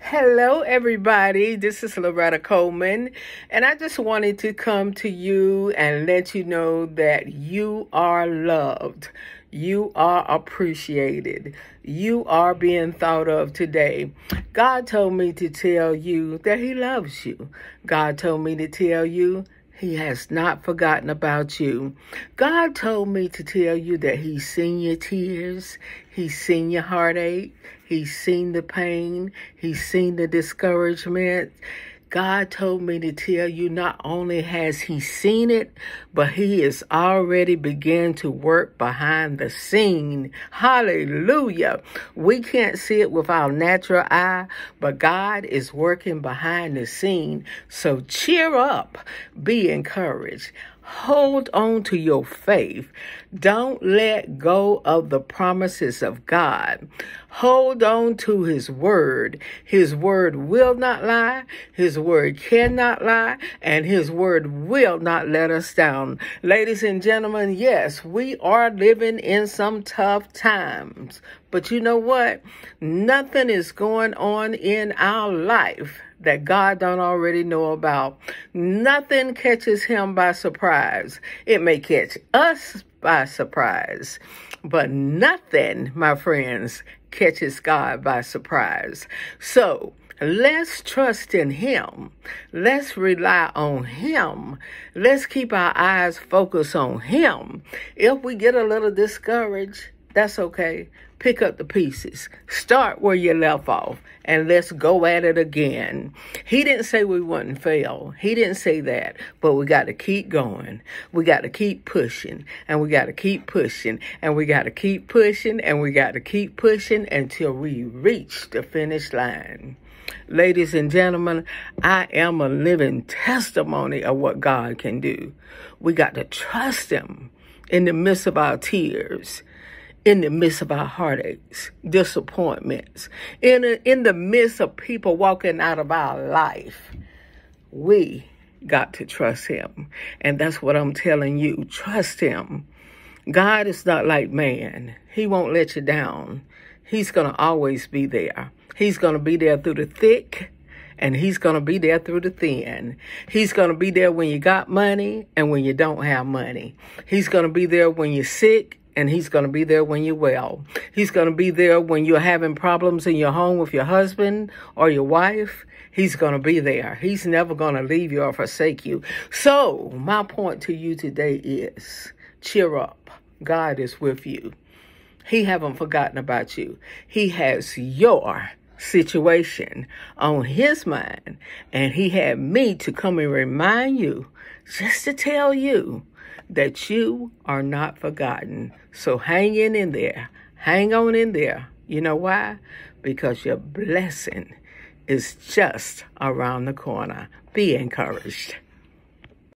Hello, everybody. This is Loretta Coleman, and I just wanted to come to you and let you know that you are loved. You are appreciated. You are being thought of today. God told me to tell you that He loves you. God told me to tell you he has not forgotten about you. God told me to tell you that He's seen your tears, He's seen your heartache, He's seen the pain, He's seen the discouragement. God told me to tell you not only has he seen it, but he is already began to work behind the scene. Hallelujah. We can't see it with our natural eye, but God is working behind the scene. So cheer up, be encouraged. Hold on to your faith. Don't let go of the promises of God. Hold on to His word. His word will not lie. His word cannot lie. And His word will not let us down. Ladies and gentlemen, yes, we are living in some tough times. But you know what? Nothing is going on in our life that God don't already know about. Nothing catches him by surprise. It may catch us by surprise, but nothing, my friends, catches God by surprise. So, Let's trust in Him. Let's rely on Him. Let's keep our eyes focused on Him. If we get a little discouraged, that's okay. Pick up the pieces. Start where you left off and let's go at it again. He didn't say we wouldn't fail. He didn't say that. But we got to keep going. We got to keep pushing and we got to keep pushing and we got to keep pushing and we got to keep pushing until we reach the finish line. Ladies and gentlemen, I am a living testimony of what God can do. We got to trust Him in the midst of our tears in the midst of our heartaches, disappointments, in, in the midst of people walking out of our life, we got to trust him. And that's what I'm telling you. Trust him. God is not like man. He won't let you down. He's going to always be there. He's going to be there through the thick and he's going to be there through the thin. He's going to be there when you got money and when you don't have money. He's going to be there when you're sick and he's going to be there when you're well. He's going to be there when you're having problems in your home with your husband or your wife. He's going to be there. He's never going to leave you or forsake you. So, my point to you today is cheer up. God is with you. He haven't forgotten about you. He has your situation on his mind. And he had me to come and remind you, just to tell you that you are not forgotten. So hang in in there. Hang on in there. You know why? Because your blessing is just around the corner. Be encouraged.